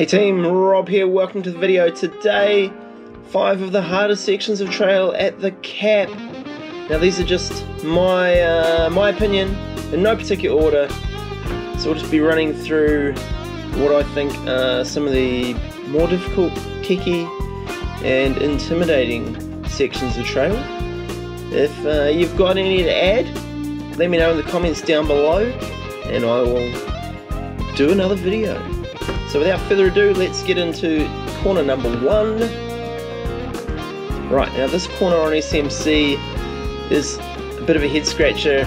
Hey team, Rob here, welcome to the video. Today, five of the hardest sections of trail at the cap. Now these are just my, uh, my opinion, in no particular order. So we'll just be running through what I think are some of the more difficult, kicky, and intimidating sections of trail. If uh, you've got any to add, let me know in the comments down below, and I will do another video. So without further ado, let's get into corner number one. Right, now this corner on SMC is a bit of a head scratcher.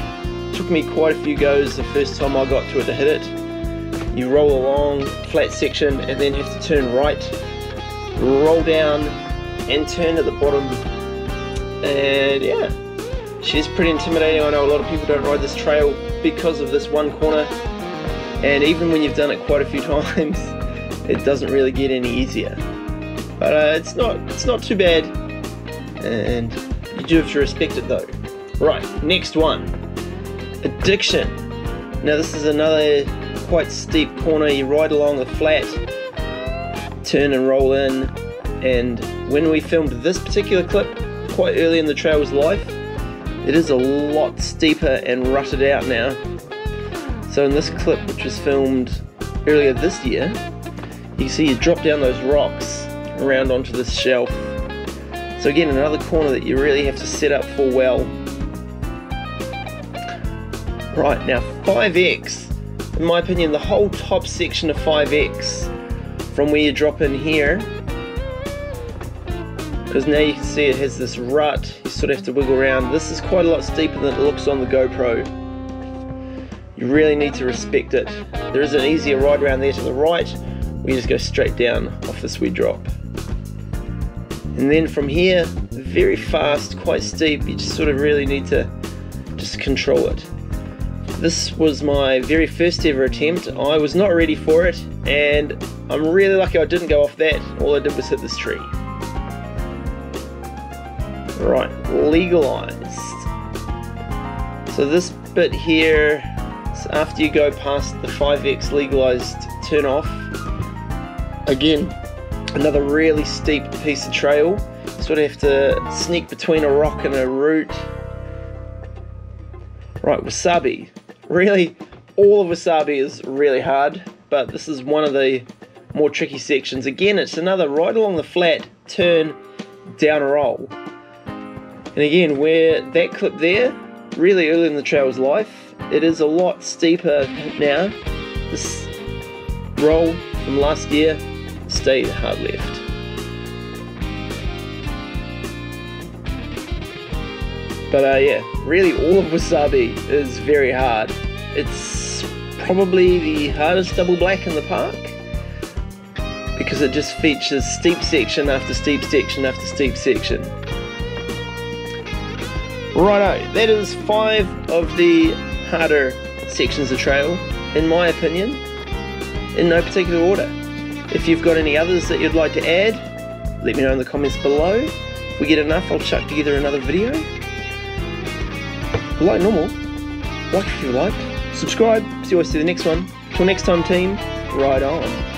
Took me quite a few goes the first time I got to it to hit it. You roll along, flat section, and then have to turn right, roll down, and turn at the bottom. And yeah, she's pretty intimidating. I know a lot of people don't ride this trail because of this one corner and even when you've done it quite a few times it doesn't really get any easier. But uh, it's not it's not too bad. And you do have to respect it though. Right next one. Addiction. Now this is another quite steep corner. You ride along the flat turn and roll in. And when we filmed this particular clip quite early in the trail's life it is a lot steeper and rutted out now so in this clip, which was filmed earlier this year, you can see you drop down those rocks around onto this shelf. So again, another corner that you really have to set up for well. Right, now 5X, in my opinion, the whole top section of 5X, from where you drop in here, because now you can see it has this rut, you sort of have to wiggle around. This is quite a lot steeper than it looks on the GoPro. You really need to respect it. There is an easier ride around there to the right, We just go straight down off this wee drop. And then from here, very fast, quite steep, you just sort of really need to just control it. This was my very first ever attempt. I was not ready for it, and I'm really lucky I didn't go off that. All I did was hit this tree. Right, legalized. So this bit here after you go past the 5x legalized turn off, again, another really steep piece of trail. Sort of have to sneak between a rock and a root. Right, wasabi. Really, all of wasabi is really hard, but this is one of the more tricky sections. Again, it's another right along the flat, turn, down a roll. And again, where that clip there, really early in the trail's life, it is a lot steeper now. This roll from last year stayed hard left. But uh, yeah, really all of Wasabi is very hard. It's probably the hardest double black in the park because it just features steep section after steep section after steep section. Righto, that is five of the harder sections of trail, in my opinion, in no particular order. If you've got any others that you'd like to add, let me know in the comments below. If we get enough, I'll chuck together another video. Like normal, like if you like, subscribe, see you always see the next one. Till next time team, ride on.